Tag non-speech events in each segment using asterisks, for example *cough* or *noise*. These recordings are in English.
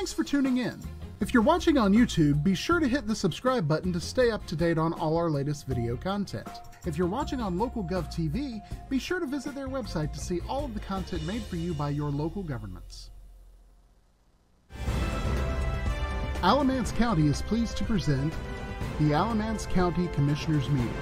Thanks for tuning in. If you're watching on YouTube, be sure to hit the subscribe button to stay up to date on all our latest video content. If you're watching on LocalGov TV, be sure to visit their website to see all of the content made for you by your local governments. Alamance County is pleased to present the Alamance County Commissioners Meeting.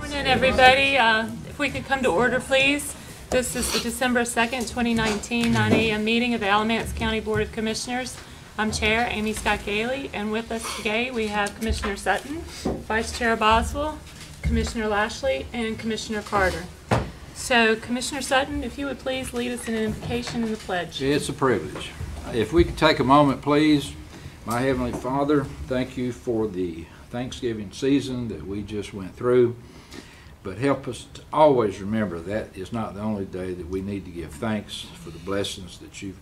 Good Morning, everybody. Uh, If we could come to order, please. This is the December 2nd, 2019, 9 a.m. meeting of the Alamance County Board of Commissioners. I'm Chair Amy Scott Gailey, and with us today, we have Commissioner Sutton, Vice Chair Boswell, Commissioner Lashley, and Commissioner Carter. So Commissioner Sutton, if you would please lead us in an invocation and the pledge. It's a privilege. If we could take a moment, please. My Heavenly Father, thank you for the Thanksgiving season that we just went through. But help us to always remember that is not the only day that we need to give thanks for the blessings that you've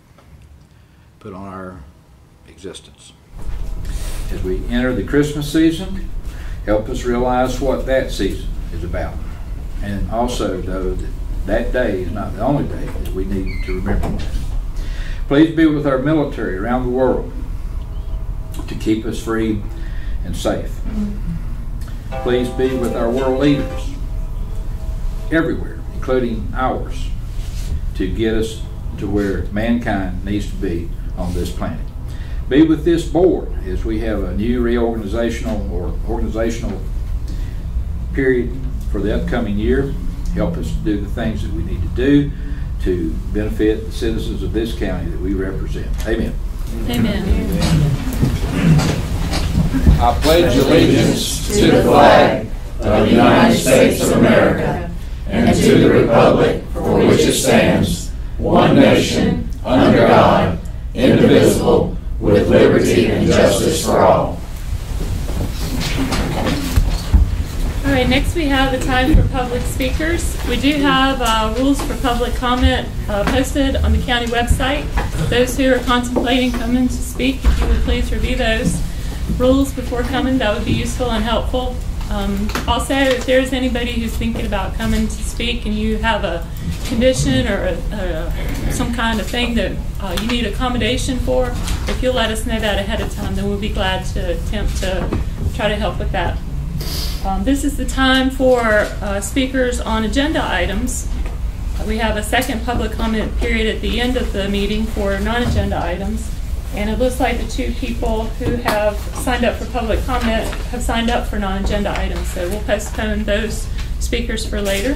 put on our existence. As we enter the Christmas season, help us realize what that season is about. And also, though, that that day is not the only day that we need to remember that. Please be with our military around the world to keep us free and safe. Please be with our world leaders everywhere, including ours, to get us to where mankind needs to be on this planet. Be with this board as we have a new reorganizational or organizational period for the upcoming year. Help us do the things that we need to do to benefit the citizens of this county that we represent. Amen. Amen. I pledge allegiance to the flag of the United States of America and to the republic for which it stands, one nation, under God, indivisible, with liberty and justice for all. All right, next we have the time for public speakers. We do have uh, rules for public comment uh, posted on the county website. Those who are contemplating coming to speak, if you would please review those rules before coming, that would be useful and helpful. Um, Also, if there's anybody who's thinking about coming to speak and you have a condition or a- a- some kind of thing that uh, you need accommodation for, if you'll let us know that ahead of time, then we'll be glad to attempt to try to help with that. Um, This is the time for uh, speakers on agenda items. We have a second public comment period at the end of the meeting for non-agenda items. And it looks like the two people who have signed up for public comment have signed up for non-agenda items. So we'll postpone those speakers for later.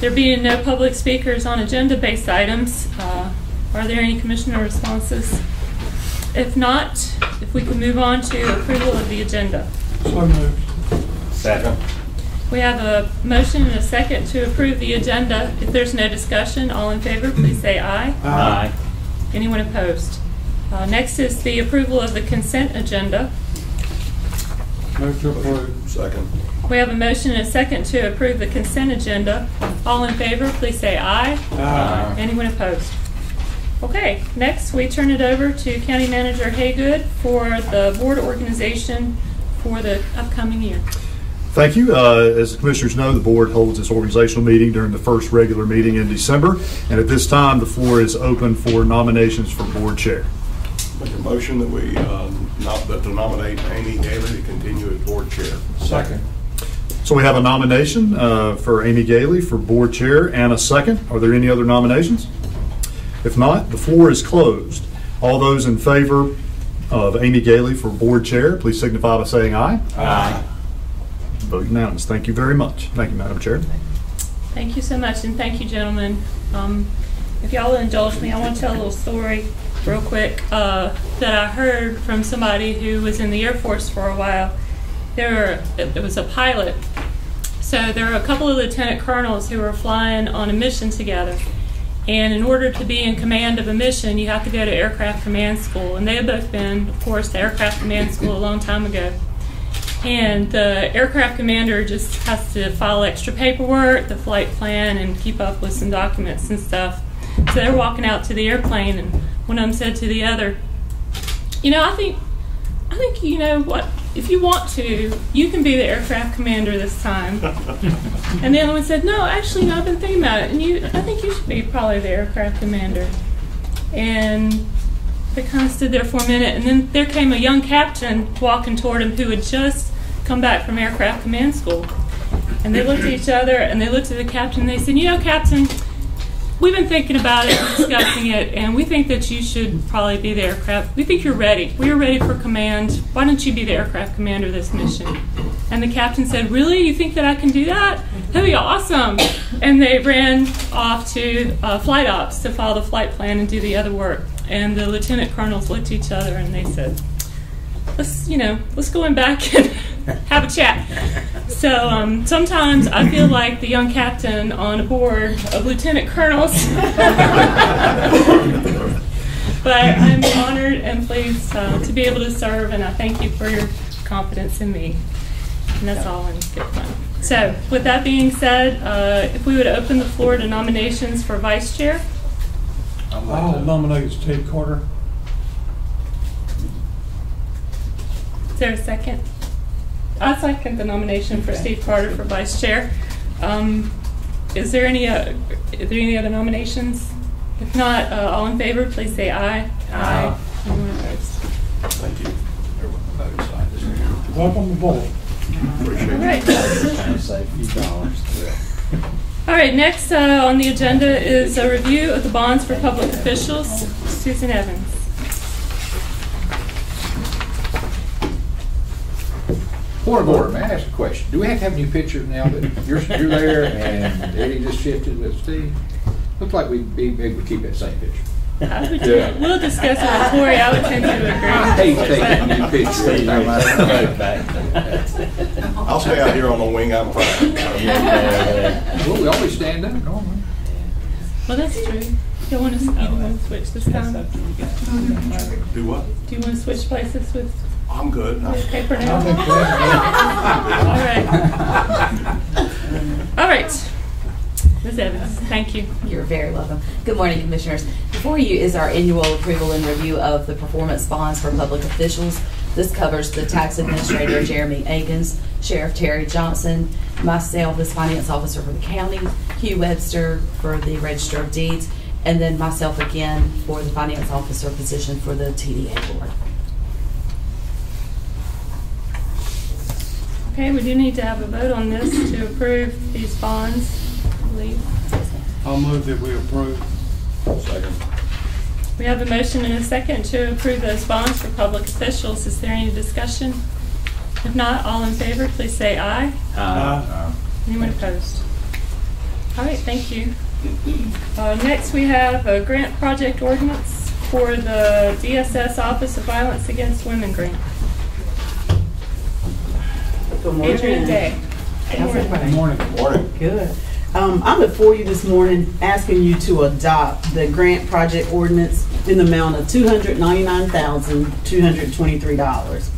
There being no public speakers on agenda-based items, uh, are there any commissioner responses? If not, if we can move on to approval of the agenda. So moved. Second. We have a motion and a second to approve the agenda. If there's no discussion, all in favor, please say aye. Aye. Anyone opposed? Uh, Next is the approval of the consent agenda. Move to approve. Second. We have a motion and a second to approve the consent agenda. All in favor, please say aye. Aye. Anyone opposed? Okay, next we turn it over to County Manager Hagood for the board organization for the upcoming year. Thank you. Uh, As the commissioners know, the board holds its organizational meeting during the first regular meeting in December. And at this time, the floor is open for nominations for board chair. Make a motion that we, um, not, that to nominate Amy Gailey to continue as board chair. Second. So we have a nomination uh, for Amy Gailey for board chair and a second. Are there any other nominations? If not, the floor is closed. All those in favor of Amy Gailey for board chair, please signify by saying aye. Aye. Vote unanimous. Thank you very much. Thank you, Madam Chair. Thank you so much, and thank you, gentlemen. Um, If y'all indulge me, I want to tell a little story real quick uh, that I heard from somebody who was in the Air Force for a while. There were, it was a pilot. So there were a couple of lieutenant colonels who were flying on a mission together. And in order to be in command of a mission, you have to go to aircraft command school. And they had both been, of course, to aircraft command school a long time ago. And the aircraft commander just has to file extra paperwork, the flight plan, and keep up with some documents and stuff. So they're walking out to the airplane, and one of them said to the other, "You know, I think, I think you know what. If you want to, you can be the aircraft commander this time." *laughs* and the other one said, "No, actually, no, I've been thinking about it, and you, I think you should be probably the aircraft commander." And they kind of stood there for a minute, and then there came a young captain walking toward him who had just come back from aircraft command school. And they looked at each other, and they looked at the captain, and they said, "You know, Captain, we've been thinking about it, and discussing it, and we think that you should probably be the aircraft. We think you're ready. We are ready for command. Why don't you be the aircraft commander of this mission?" And the captain said, "Really? You think that I can do that? That'd be awesome!" And they ran off to uh, flight ops to file the flight plan and do the other work. And the lieutenant colonels looked at each other and they said, let's you know let's go in back *laughs* and have a chat. So um, sometimes i feel like the young captain on a board of lieutenant colonels. But i'm honored and pleased uh, to be able to serve and i thank you for your confidence in me. And that's all in good fun. So with that being said uh, if we would open the floor to nominations for vice chair. I'll nominate Steve Carter. Is there a second? I second the nomination for Steve Carter for vice chair. Um, is there any, uh, is there any other nominations? If not, uh, all in favor, please say aye. Aye. Anyone opposed? Thank you. Welcome aboard. All right. Trying to save a few dollars. All right, next uh, on the agenda is a review of the bonds for public officials. Susan Evans. Point of order, may I ask a question? Do we have to have a new pictures now that you're, you're there and Eddie just shifted with Steve? Looks like we'd be able to keep that same picture. I would- Yeah. We'll discuss it with Tori. I would tend to agree. I hate taking new pictures every time I. I'll stay out here on the wing, I'm fine. Well, we always stand up, don't we? Well, that's true. You want to, you want to switch this time? Do what? Do what? you want to switch places with I'm good. with paper now? *laughs* All right. *laughs* All right. Ms. Evans, thank you. You're very welcome. Good morning, Commissioners. Before you is our annual approval and review of the performance bonds for public officials. This covers the tax administrator, Jeremy Akins, Sheriff Terry Johnson, myself as finance officer for the county, Hugh Webster for the register of deeds, and then myself again for the finance officer position for the TDA board. Okay, we do need to have a vote on this to approve these bonds, I believe. I'll move that we approve. Second. We have a motion and a second to approve those bonds for public officials. Is there any discussion? If not, all in favor, please say aye. Aye. Anyone opposed? All right, thank you. Uh, Next, we have a grant project ordinance for the DSS Office of Violence Against Women grant. Good Adrian Day. Good How's morning. everybody? Morning. Morning. Good. Um, I'm before you this morning asking you to adopt the grant project ordinance in the amount of two hundred ninety-nine thousand, two hundred twenty-three dollars.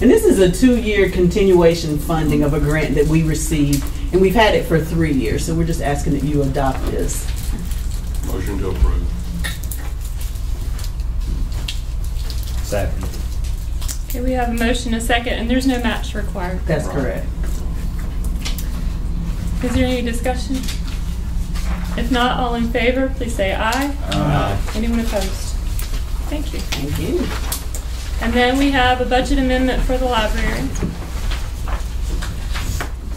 And this is a two-year continuation funding of a grant that we received, and we've had it for three years, so we're just asking that you adopt this. Motion to approve. Second. Okay, we have a motion a second, and there's no match required. That's correct. Is there any discussion? If not, all in favor, please say aye. Aye. Anyone opposed? Thank you. Thank you. And then we have a budget amendment for the library.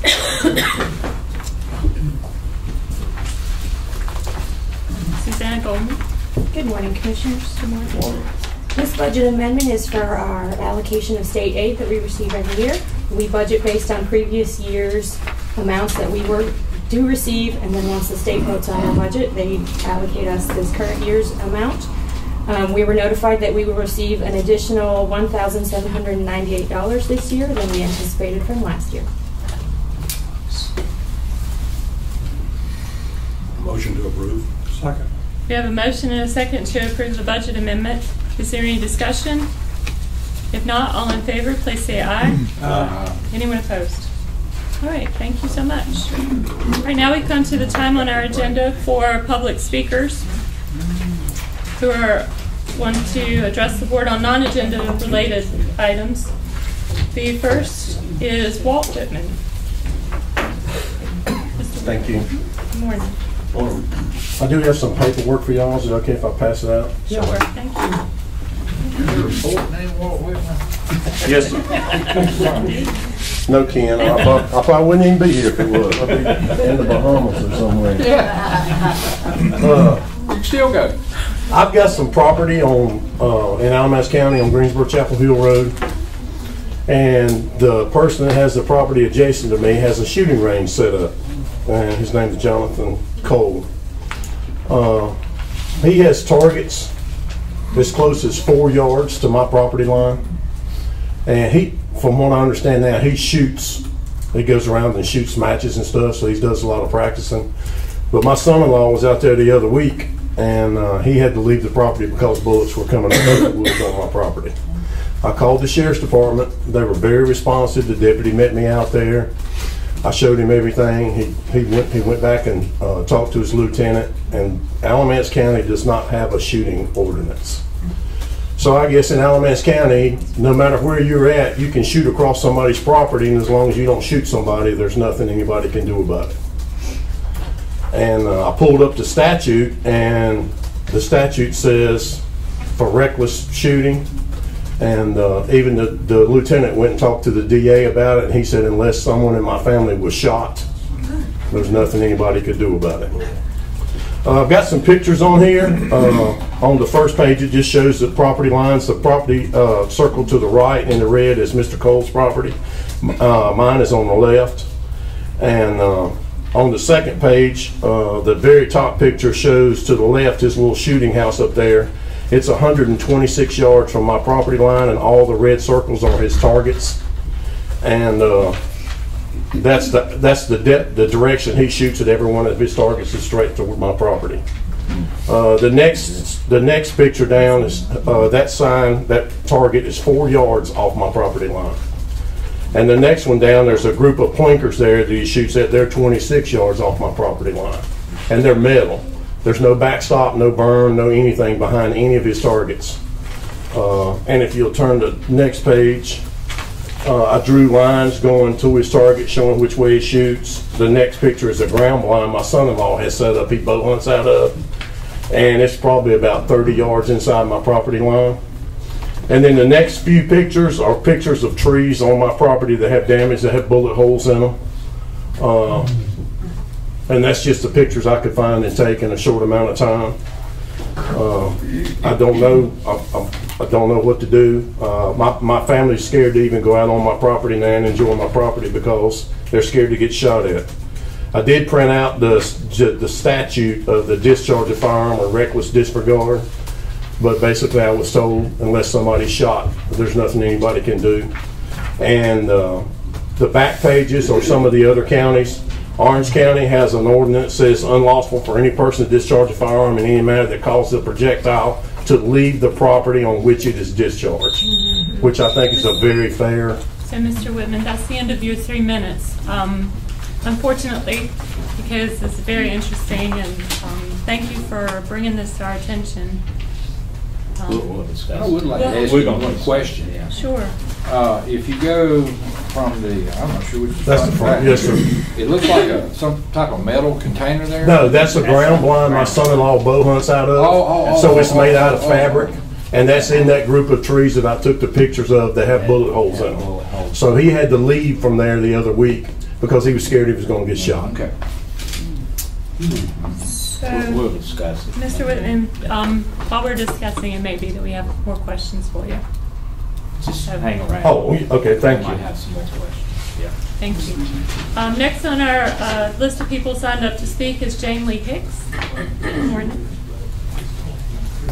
*coughs* Susanna Goldman. Good morning, Commissioners. Good morning. This budget amendment is for our allocation of state aid that we receive every year. We budget based on previous year's amounts that we were, do receive, and then once the state votes on our budget, they allocate us this current year's amount. Um, we were notified that we will receive an additional $1,798 this year than we anticipated from last year. Motion to approve. Second. We have a motion and a second to approve the budget amendment. Is there any discussion? If not, all in favor, please say aye. *clears throat* Aye. Anyone opposed? All right, thank you so much. All right, now we come to the time on our agenda for public speakers who are, want to address the board on non-agenda related items. The first is Walt Whitman. Thank you. Good morning. I do have some paperwork for y'all. Is it okay if I pass it out? Sure, thank you. Yes, sir. No, Ken, I probably, I probably wouldn't even be here if it was. I'd be in the Bahamas or somewhere. Uh, You still go. I've got some property on, uh, in Alamance County on Greensboro Chapel Hill Road. And the person that has the property adjacent to me has a shooting range set up. And his name is Jonathan Cole. Uh, he has targets as close as four yards to my property line. And he, from what I understand now, he shoots, he goes around and shoots matches and stuff, so he does a lot of practicing. But my son-in-law was out there the other week, and uh, he had to leave the property because bullets were coming out of the woods on my property. I called the sheriff's department. They were very responsive. The deputy met me out there. I showed him everything. He, he went he went back and uh, talked to his lieutenant. And Alamance County does not have a shooting ordinance. So I guess in Alamance County, no matter where you're at, you can shoot across somebody's property, and as long as you don't shoot somebody, there's nothing anybody can do about it. And uh, I pulled up the statute, and the statute says for reckless shooting, and uh, even the, the lieutenant went and talked to the DA about it, and he said unless someone in my family was shot, there's nothing anybody could do about it. Uh, I've got some pictures on here. Uh, on the first page, it just shows the property lines. The property uh, circled to the right in the red is Mr. Cole's property. Uh, mine is on the left. And uh, on the second page, uh, the very top picture shows to the left his little shooting house up there. It's 126 yards from my property line, and all the red circles are his targets. And uh, that's the that's the the direction he shoots at every one of his targets is straight toward my property. Uh, the next the next picture down is uh, that sign that target is four yards off my property line. And the next one down, there's a group of plinkers there that he shoots at. They're 26 yards off my property line, and they're metal. There's no backstop, no berm, no anything behind any of his targets. Uh, and if you'll turn to the next page, uh, I drew lines going to his target, showing which way he shoots. The next picture is a ground blind my son-in-law has set up. He bow hunts out of, and it's probably about 30 yards inside my property line. And then the next few pictures are pictures of trees on my property that have damage, that have bullet holes in them. Uh, and that's just the pictures I could find and take in a short amount of time. Uh, I don't know. I, I, I don't know what to do. Uh, my my family's scared to even go out on my property now and enjoy my property because they're scared to get shot at. I did print out the the statute of the discharge of firearm or reckless disregard, but basically I was told unless somebody's shot, there's nothing anybody can do. And uh, the back pages or some of the other counties, Orange County has an ordinance that says unlawful for any person to discharge a firearm in any manner that causes a projectile to leave the property on which it is discharged, which I think is a very fair. So, Mr. Whitman, that's the end of your three minutes. Um, Unfortunately, because it's very interesting, and um, thank you for bringing this to our attention. Um, I would like to ask you one question. Sure. Uh, if you go from the, I'm not sure which. That's the front, yes, sir. It looks like a, some type of metal container there? No, that's a ground blind my son-in-law bow hunts out of. Oh, oh, oh, So it's oh, made oh, out of oh, oh, fabric, and that's in that group of trees that I took the pictures of that have bullet holes in them. So he had to leave from there the other week because he was scared he was gonna get shot. Okay. So, We'll discuss it. Mr. Whitman, um, while we're discussing, it may be that we have more questions for you. Just hang around. Oh, okay, thank Might you. have some more questions. Yeah. Thank you. Um, Next on our uh, list of people signed up to speak is Jane Lee Hicks. Good morning.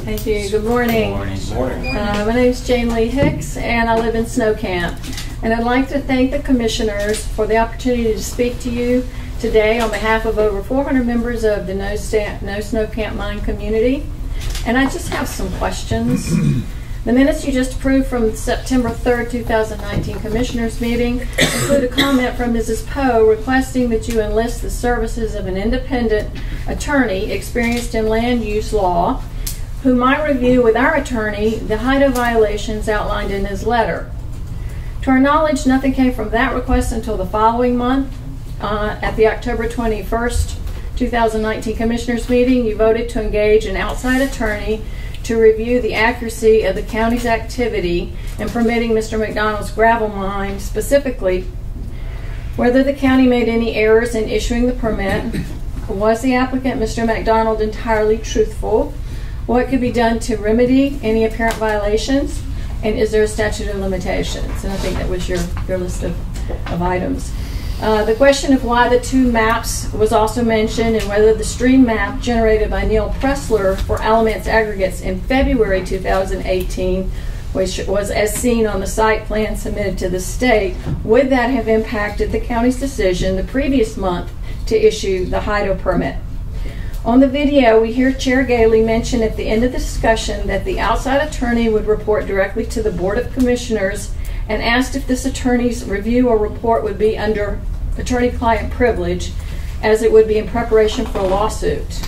Thank you. Good morning. Good morning. Uh, my name is Jane Lee Hicks, and I live in Snow Camp. And I'd like to thank the commissioners for the opportunity to speak to you today on behalf of over 400 members of the No, Sta- no Snow Camp Mine community. And I just have some questions. *clears throat* The minutes you just approved from September 3rd, 2019 Commissioners meeting include a comment from Mrs. Poe requesting that you enlist the services of an independent attorney experienced in land use law who might review with our attorney the height of violations outlined in his letter. To our knowledge, nothing came from that request until the following month, uh, at the October 21st, 2019 Commissioners meeting, you voted to engage an outside attorney to review the accuracy of the county's activity in permitting Mr. McDonald's gravel mine, specifically whether the county made any errors in issuing the permit, was the applicant, Mr. McDonald, entirely truthful, what could be done to remedy any apparent violations, and is there a statute of limitations? And I think that was your, your list of, of items. Uh, the question of why the two maps was also mentioned and whether the stream map generated by Neil Pressler for Alamance Aggregates in February 2018, which was as seen on the site plan submitted to the state, would that have impacted the county's decision the previous month to issue the HIDO permit? On the video, we hear Chair Gailey mention at the end of the discussion that the outside attorney would report directly to the Board of Commissioners and asked if this attorney's review or report would be under attorney-client privilege as it would be in preparation for a lawsuit.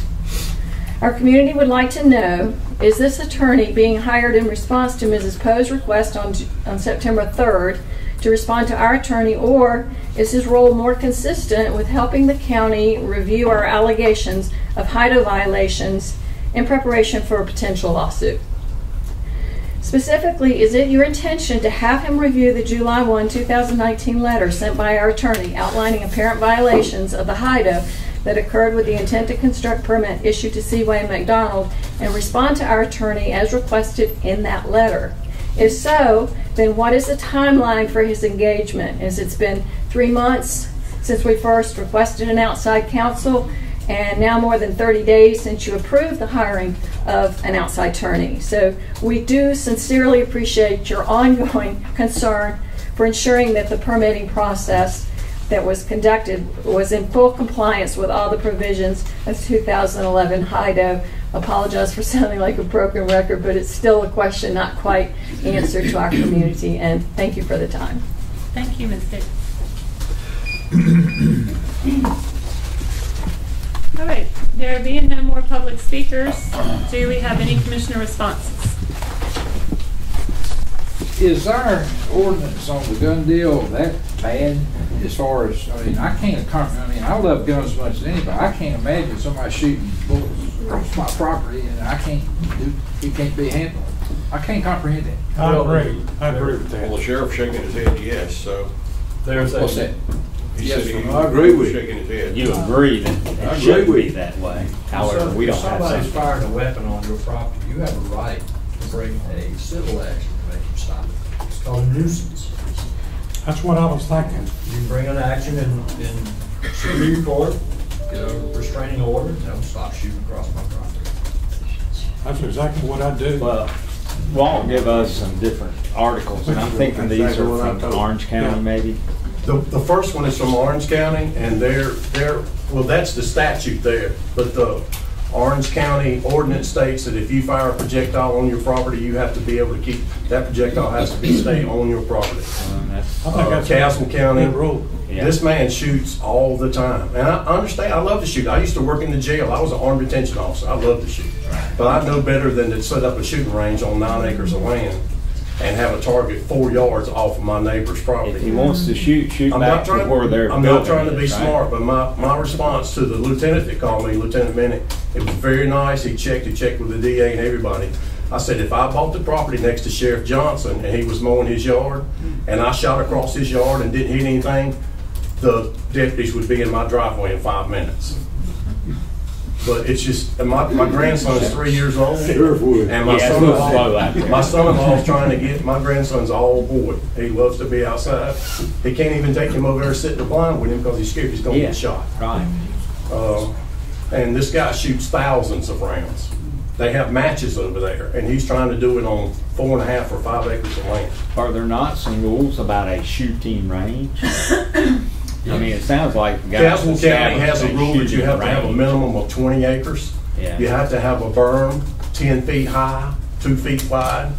Our community would like to know, is this attorney being hired in response to Mrs. Poe's request on, on September 3rd to respond to our attorney, or is his role more consistent with helping the county review our allegations of HIDO violations in preparation for a potential lawsuit? Specifically, is it your intention to have him review the July 1, 2019 letter sent by our attorney outlining apparent violations of the HIDO that occurred with the intent to construct permit issued to Seaway and McDonald and respond to our attorney as requested in that letter? If so, then what is the timeline for his engagement? As it's been three months since we first requested an outside counsel, and now more than 30 days since you approved the hiring of an outside attorney. So we do sincerely appreciate your ongoing *laughs* concern for ensuring that the permitting process that was conducted was in full compliance with all the provisions of 2011 HIDO. Apologize for *laughs* sounding like a broken record, but it's still a question not quite answered to our community, and thank you for the time. Thank you, Ms. Dick. *clears throat* All right, there being no more public speakers, do we have any commissioner responses? Is our ordinance on the gun deal that bad as far as, I mean, I can't, com- I mean, I love guns as much as anybody. I can't imagine somebody shooting bullets across my property and I can't do, it can't be handled. I can't comprehend that. I agree, I agree with that. Well, that. the sheriff shaking his head yes, so. There's What's that? He Yes, said he- I agree with you. Shaking his head. You agree that I it agree should with be you. that way. However, we don't If have somebody's something. firing a weapon on your property, you have a right to bring a civil action to make them stop it. It's called a nuisance. That's what I was thinking. You bring an action in, in Superior Court, get a restraining order, tell them stop shooting across my property. That's exactly what I do. Well, Walt give us some different articles, and I'm thinking these Exactly are what I from told. Orange County, Yeah. maybe. The, the first one is from Orange County, and they're, they're, well, that's the statute there, but the Orange County ordinance states that if you fire a projectile on your property, you have to be able to keep, that projectile has to be stay on your property. Um, that's- I think Uh, that's Caswell County, Good rule. Yeah. this man shoots all the time, and I understand, I love to shoot. I used to work in the jail, I was an armed detention officer, I love to shoot. But I know better than to set up a shooting range on nine acres of land and have a target four yards off of my neighbor's property. If he wants to shoot, shoot I'm back not to trying, where they're I'm not trying to be right? smart, but my, my response to the lieutenant that called me, Lieutenant Bennett, it was very nice. He checked, he checked with the DA and everybody. I said, if I bought the property next to Sheriff Johnson and he was mowing his yard and I shot across his yard and didn't hit anything, the deputies would be in my driveway in five minutes. But it's just, and my, my grandson's three years old. And my Yeah, it's a little slow out son-in-law, there. my son-in-law's trying to get, my grandson's all boy. He loves to be outside. He can't even take him over there and sit in the blind with him because he's scared he's gonna Yeah, get shot. right. Uh, And this guy shoots thousands of rounds. They have matches over there, and he's trying to do it on four and a half or five acres of land. Are there not some rules about a shooting range? *coughs* I mean, it sounds like. the guys Caswell County has a established rule that you shooting have to have a range. minimum of 20 acres. Yeah. You have to have a berm 10 feet high, two feet wide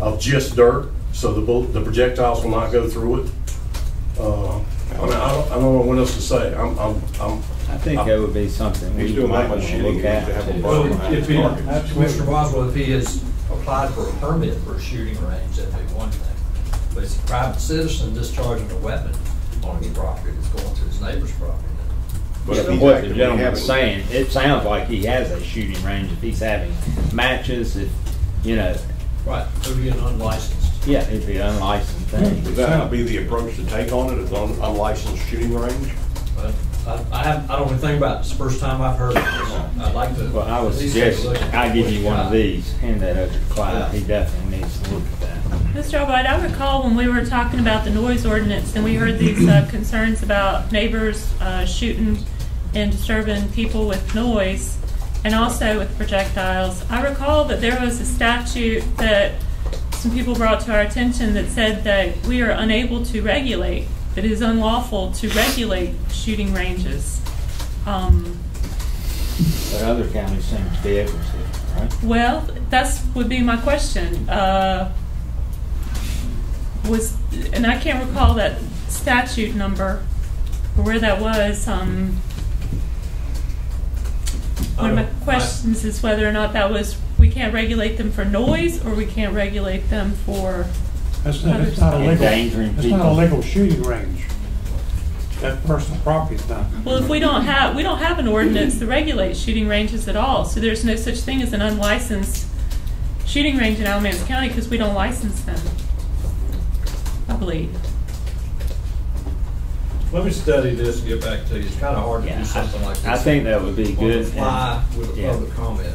of just dirt, so the bull- the projectiles will not go through it. Uh, I mean, I don't, I don't know what else to say. I'm, I'm, I'm, I think that would be something we He's doing might that want much to shooting, look he at. needs to have a too. Well, if he, Commissioner Boswell, if he has applied for a permit for a shooting range, that'd be one thing. But it's a private citizen discharging a weapon on any property that's going to his neighbor's property. But if what the actively gentleman's saying, it sounds like he has a shooting range if he's having matches, if, you know, Right, it would be an unlicensed. yeah, it'd be an unlicensed thing. Would that not be the approach to take on it, as un- unlicensed shooting range? But I, I have, I don't know anything about it. It's the first time I've heard of it. I'd like to. Well, I would at least take a suggest, look I give you one of these, hand that over to Clyde, he definitely needs to look at that. Mr. Albright, I recall when we were talking about the noise ordinance and we heard these uh, *clears throat* concerns about neighbors uh, shooting and disturbing people with noise and also with projectiles. I recall that there was a statute that some people brought to our attention that said that we are unable to regulate, that it is unlawful to regulate shooting ranges. Um, But other counties seem to be able to, right? Well, that would be my question. Uh, was and I can't recall that statute number or where that was. Um, one of my questions is whether or not that was we can't regulate them for noise or we can't regulate them for. That's not, it's not a legal, Endangering it's not a people. legal shooting range. That personal property is not. Well, if we don't have we don't have an ordinance that regulates shooting ranges at all, so there's no such thing as an unlicensed shooting range in Alamance County because we don't license them. I. Let me study this and get back to you. It's kind of hard to Yeah, do something like this. I think that would be On good. the fly with a Yeah. public comment.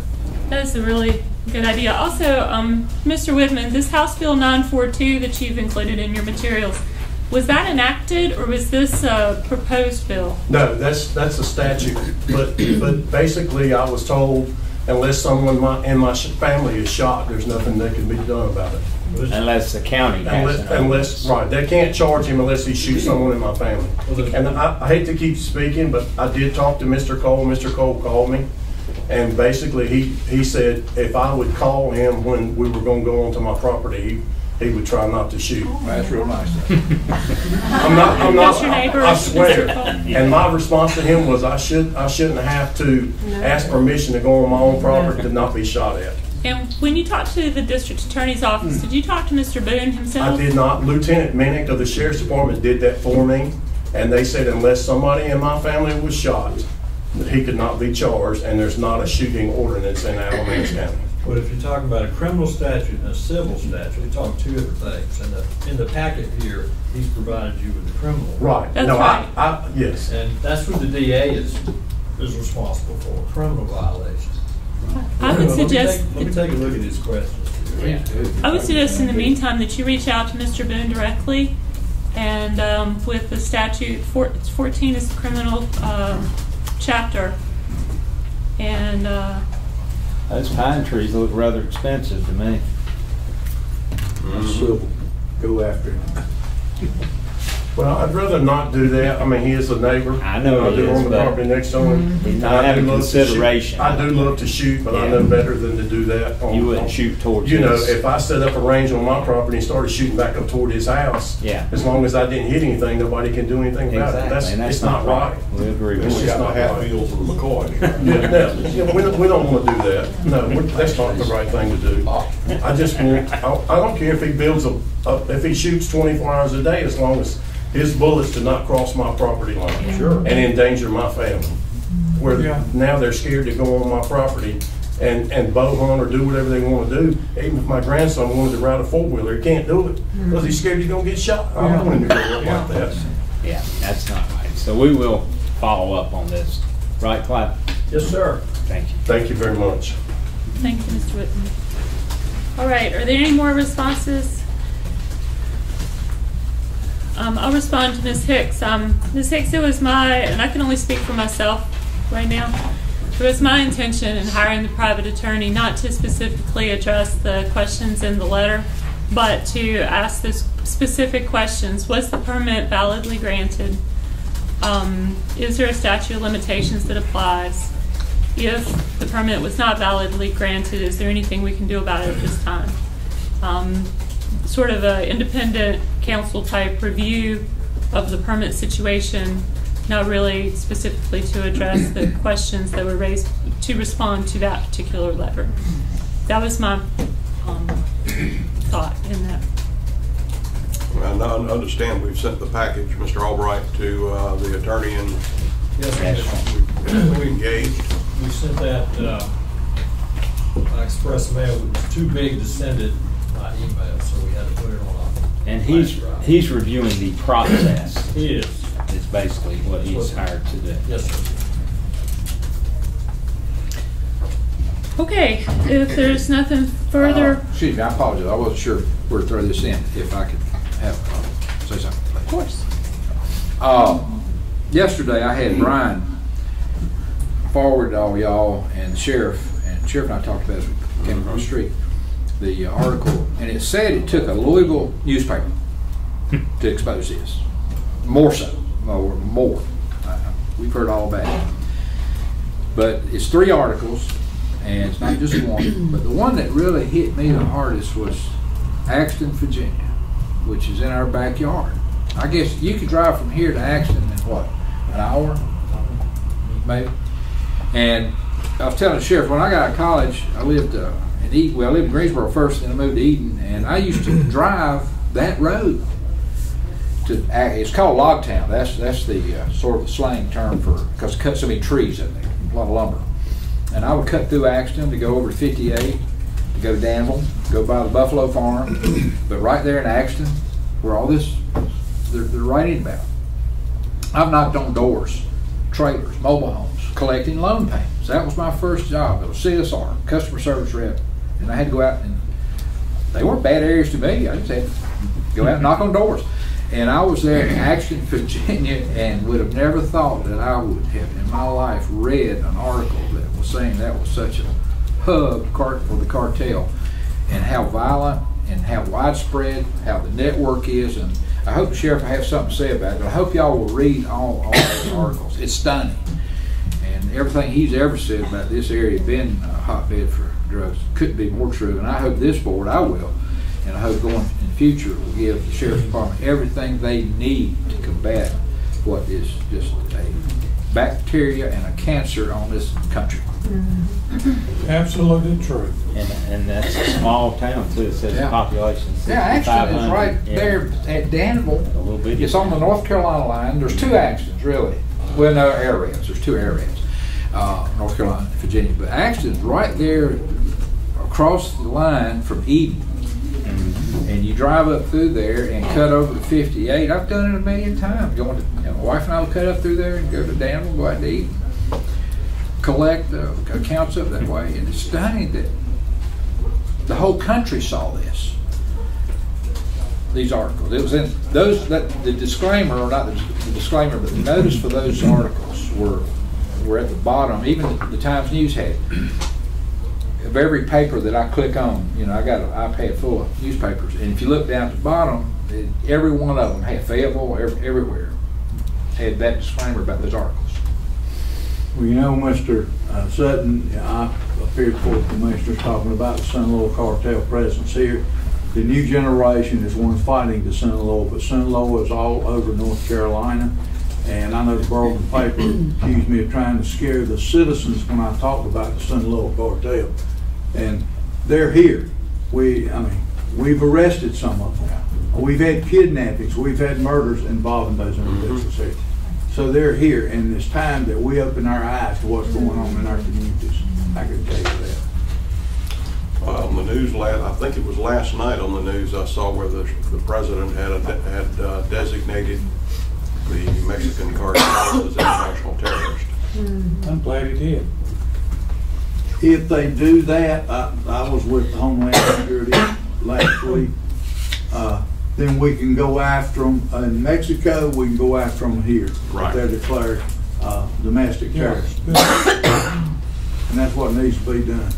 That is a really good idea. Also, um, Mr. Whitman, this House Bill 942 that you've included in your materials, was that enacted or was this a proposed bill? No, that's, that's a statute, but, but basically I was told unless someone my- in my sh- family is shot, there's nothing that can be done about it. Unless the county has Unless, an unless, ordinance. right, they can't charge him unless he shoots someone in my family. And I, I hate to keep speaking, but I did talk to Mr. Cole, Mr. Cole called me. And basically, he, he said if I would call him when we were gonna go onto my property, he, he would try not to shoot. Oh, that's real nice. *laughs* I'm not, I'm not, That's your neighbor, I Mr. swear. Cole? And my response to him was I should, I shouldn't have to ask permission to go on my own property to not be shot at. And when you talked to the district attorney's office, hmm. did you talk to Mr. Boone himself? I did not. Lieutenant Minnick of the Sheriff's Department did that for me, and they said unless somebody in my family was shot, that he could not be charged, and there's not a shooting ordinance in Alamance *clears throat* County. But if you're talking about a criminal statute and a civil statute, we're talking two different things. And the, in the packet here, he's provided you with the criminal. Right. That's No, right. I, yes. And that's what the DA is, is responsible for, criminal violations. I would Let me suggest, take- Let me take a look at these questions. I would suggest in the meantime that you reach out to Mr. Boone directly. And um, with the statute, four- it's 14 is the criminal um, chapter. And uh, Those pine trees look rather expensive to me. So go after it. Well, I'd rather not do that. I mean, he is a neighbor. I know I he do is, on the but property next to him. Mm-hmm. He's not I do having love to shoot. consideration. I do love to shoot, but I know better than to do that. on- You wouldn't shoot towards You know, his- if I set up a range on my property and started shooting back up toward his house, Yeah. as long as I didn't hit anything, nobody can do anything about it. Exactly, That's, and that's it's not right. We agree It's with just you. got not the right. Hatfields and the McCoys. *laughs* Yeah, no, you know, we don't, we don't want to do that. No, we're- that's not the right thing to do. Ah. I just want, I, I don't care if he builds a, a- if he shoots twenty-four hours a day, as long as his bullets do not cross my property line. Sure. And endanger my family. Where Yeah. now they're scared to go on my property and, and bow hunt or do whatever they want to do. Even if my grandson wanted to ride a four-wheeler, he can't do it mm. because he's scared he's gonna get shot. I don't want him to grow up like that. Yeah, that's not right. So we will follow up on this. Right, Clyde? Yes, sir. Thank you. Thank you very much. thank you, Mr. Whitman. All right, are there any more responses? Um, I'll respond to Ms. Hicks. Um, Ms. Hicks, it was my, and I can only speak for myself right now. It was my intention in hiring the private attorney not to specifically address the questions in the letter, but to ask the specific questions. Was the permit validly granted? Um, is there a statute of limitations that applies? If the permit was not validly granted, is there anything we can do about it at this time? Um, sort of an independent council type review of the permit situation, not really specifically to address the *clears throat* questions that were raised to respond to that particular letter. That was my um, thought in that. And I understand we've sent the package, Mr. Albright, to uh, the attorney and Yes, sir. We engaged. We sent that, uh, by express mail, it was too big to send it by email, so we had to put it on a. And he's, drive. he's reviewing the process. He is. Is basically what he's hired to do. Yes, sir. Okay, if there's nothing further, Uh, Excuse me, I apologize, I wasn't sure where to throw this in, if I could have, uh, say something. of course. Uh, Yesterday, I had Brian forward to all y'all and the sheriff, and sheriff and I talked about as we came across the street, the uh, article, and it said it took a Louisville newspaper to expose this. More so, or more. Uh, We've heard all about it. But it's three articles, and it's not just one. But the one that really hit me the hardest was Axton, Virginia, which is in our backyard. I guess you could drive from here to Axton in what, an hour, maybe? And I was telling the sheriff, when I got out of college, I lived uh, in Eden, well, I lived in Greensboro first, then I moved to Eden, and I used to *clears throat* drive that road to, it's called Log Town. That's, that's the uh, sort of the slang term for, because it cut so many trees in there, a lot of lumber. And I would cut through Axton to go over to 58, to go to Danville, go by the Buffalo Farm. *clears throat* but right there in Axton, where all this, they're, they're writing about. I've knocked on doors, trailers, mobile homes, collecting loan payments. That was my first job. It was CSR, customer service rep. And I had to go out and, they weren't bad areas to me. I just had to go out and knock on doors. And I was there in Axton, *laughs* Virginia, and would have never thought that I would have in my life read an article that was saying that was such a hub for the cartel, and how violent and how widespread, how the network is. And I hope the sheriff will have something to say about it. I hope y'all will read all, all those articles. It's stunning, everything he's ever said about this area being a hotbed for drugs couldn't be more true. And I hope this board, I will, and I hope going in the future will give the sheriff's department everything they need to combat what is just a bacteria and a cancer on this country. Mm-hmm. Absolutely true. And, and that's a small town too, it says Yeah. population Yeah, Axton is right Yeah. there at Danville. A little bitty. It's on the North Carolina line. There's two Axtons, really. Well, no, areas. There's two areas. Uh, North Carolina Virginia. But Axton's right there across the line from Eden. And you drive up through there and cut over to 58. I've done it a million times. Going to, you know, my wife and I will cut up through there and go to Danville, go out to Eden. Collect uh, accounts up that way. And it's stunning that the whole country saw this these articles. It was in those that the disclaimer, or not the, the disclaimer, but the notice for those articles were were at the bottom. Even the, Times News had of every paper that I click on. You know, I got an iPad full of newspapers, and if you look down at the bottom, it, every one of them had Fayetteville, every, everywhere had that disclaimer about those articles. Well, you know, Mr. uh, Sutton, I appeared before the commissioners talking about the Sinaloa cartel presence here. The new generation is one fighting the Sinaloa, but Sinaloa is all over North Carolina. And I know the Berlin paper accused me of trying to scare the citizens when I talked about the Sinaloa cartel. And they're here. We, I mean, we've arrested some of them. We've had kidnappings, we've had murders involving those individuals here. So they're here, and it's time that we open our eyes to what's going on in our communities. I can tell you that. Uh, On the news last, I think it was last night on the news, I saw where the, the president had, a- had uh, designated the Mexican cartel as international terrorist. I'm glad he did. If they do that, I, I was with Homeland Security last week, uh, then we can go after them in Mexico, we can go after them here. if Right. They're declared, uh, domestic terrorists. And that's what needs to be done.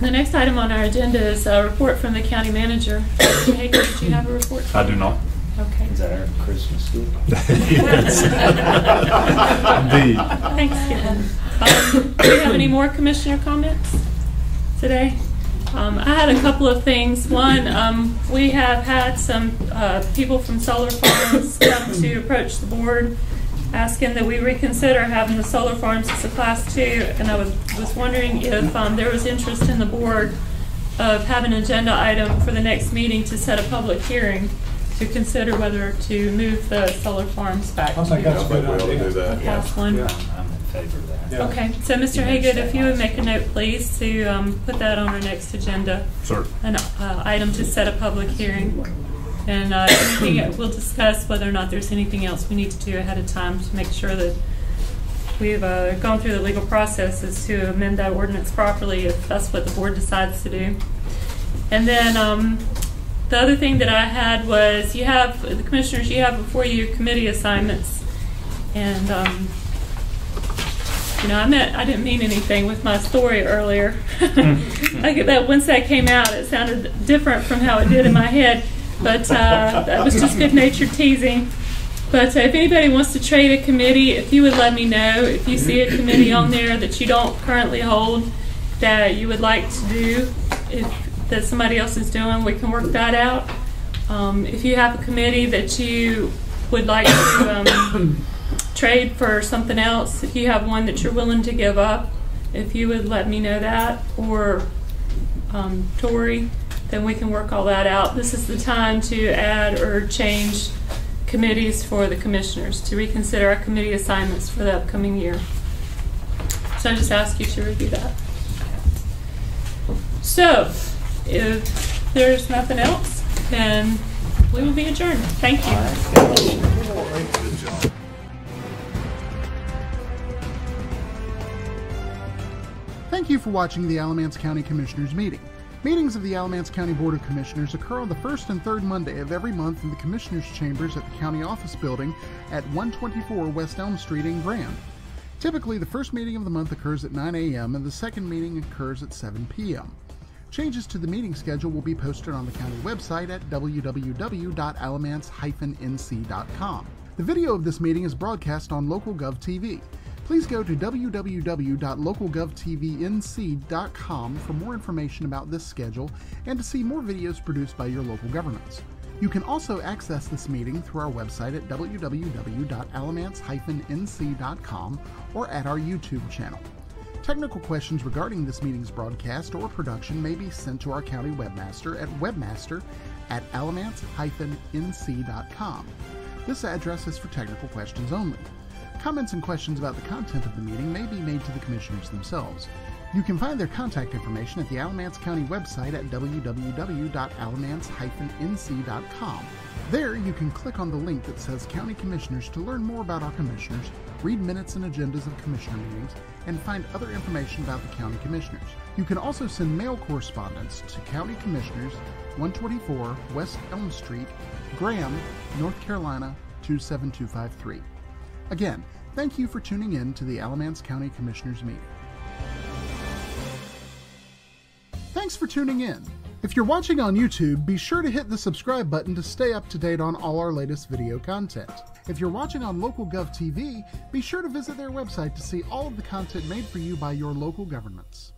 The next item on our agenda is a report from the county manager. Mr. Hager, did you have a report? I do not. Okay. Is that our Christmas gift? *laughs* Yes. *laughs* Indeed. Thanksgiving. Um, Do you have any more commissioner comments today? Um, I had a couple of things. One, um, we have had some uh, people from solar farms come to approach the board asking that we reconsider having the solar farms as a class two. And I was, was wondering if um, there was interest in the board of having an agenda item for the next meeting to set a public hearing to consider whether to move the solar farms back I think to that's a good I think we ought to idea. do that. House one. I'm I'm in favor of that. Yeah. Okay, so Mr. Hagood, if you would make a note, please, to um, put that on our next agenda, Sir. an uh, item to set a public hearing. And uh, anything, *coughs* we'll discuss whether or not there's anything else we need to do ahead of time to make sure that we've uh, gone through the legal processes to amend that ordinance properly, if that's what the board decides to do. And then um, the other thing that I had was, you have, the commissioners, you have before you committee assignments. And um, you know, I meant I didn't mean anything with my story earlier. *laughs* I get that once that came out, it sounded different from how it did in my head. But uh, that was just good-natured teasing. But uh, if anybody wants to trade a committee, if you would let me know, if you see a committee on there that you don't currently hold, that you would like to do, if that somebody else is doing, we can work that out. Um, if you have a committee that you would like to um, *coughs* trade for something else, if you have one that you're willing to give up, if you would let me know that, or um, Tori, then we can work all that out. This is the time to add or change committees for the commissioners, to reconsider our committee assignments for the upcoming year. So I just ask you to review that. So, if there's nothing else, then we will be adjourned. Thank you. Thank you for watching the Alamance County Commissioners meeting. Meetings of the Alamance County Board of Commissioners occur on the first and third Monday of every month in the Commissioners' Chambers at the County Office Building at 124 West Elm Street in Graham. Typically, the first meeting of the month occurs at 9 a.m. and the second meeting occurs at 7 p.m. Changes to the meeting schedule will be posted on the county website at www.alamance-nc.com. The video of this meeting is broadcast on LocalGov TV. Please go to www.localgovtvnc.com for more information about this schedule and to see more videos produced by your local governments. You can also access this meeting through our website at www.alamance-nc.com or at our YouTube channel. Technical questions regarding this meeting's broadcast or production may be sent to our county webmaster at webmaster at alamance-nc.com. This address is for technical questions only. Comments and questions about the content of the meeting may be made to the commissioners themselves. You can find their contact information at the Alamance County website at www.alamance-nc.com. There, you can click on the link that says County Commissioners to learn more about our commissioners, read minutes and agendas of commissioner meetings, and find other information about the County Commissioners. You can also send mail correspondence to County Commissioners, 124 West Elm Street, Graham, North Carolina 27253. Again, thank you for tuning in to the Alamance County Commissioners meeting. Thanks for tuning in. If you're watching on YouTube, be sure to hit the subscribe button to stay up to date on all our latest video content. If you're watching on LocalGov TV, be sure to visit their website to see all of the content made for you by your local governments.